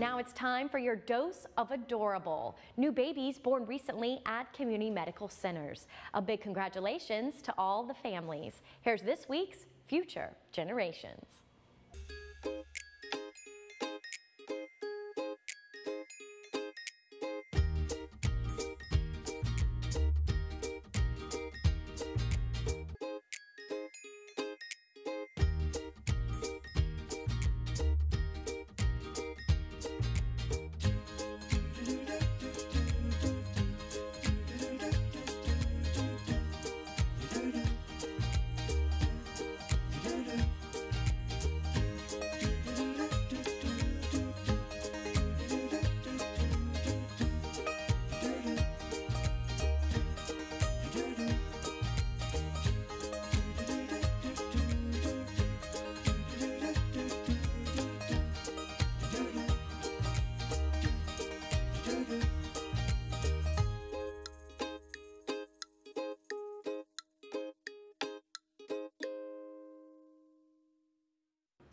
Now it's time for your dose of adorable. New babies born recently at community medical centers. A big congratulations to all the families. Here's this week's Future Generations.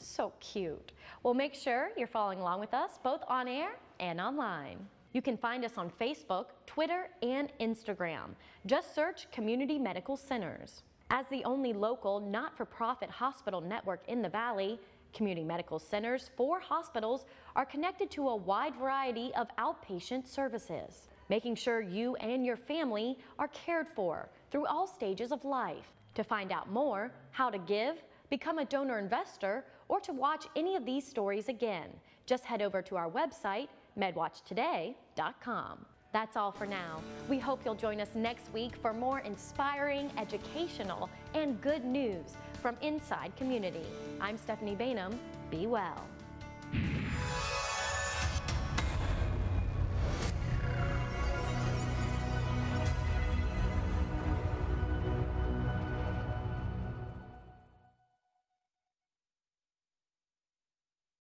So cute. Well, make sure you're following along with us both on air and online. You can find us on Facebook, Twitter, and Instagram. Just search Community Medical Centers. As the only local not-for-profit hospital network in the Valley, Community Medical Centers, four hospitals are connected to a wide variety of outpatient services, making sure you and your family are cared for through all stages of life. To find out more, how to give, become a donor investor, or to watch any of these stories again, just head over to our website, medwatchtoday.com. That's all for now. We hope you'll join us next week for more inspiring, educational, and good news from inside community. I'm Stephanie Bainham. Be well.